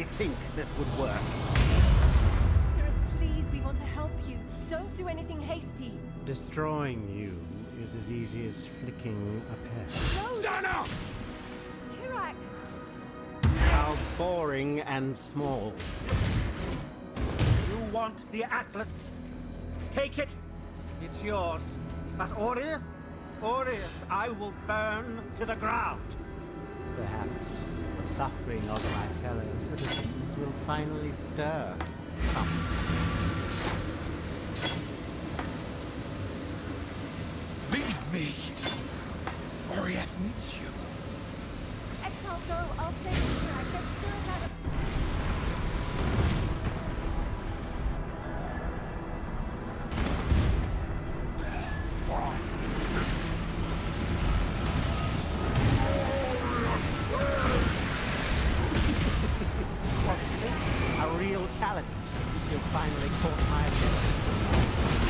really think this would work? Sirus, please, we want to help you. Don't do anything hasty. Destroying you is as easy as flicking a pet. No! Zana! Kirac! How boring and small. You want the Atlas? Take it. It's yours. But Oriath? Oriath, I will burn to the ground. Perhaps the suffering of my fellow citizens will finally stir something. Finally caught my attention.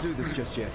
do this just yet.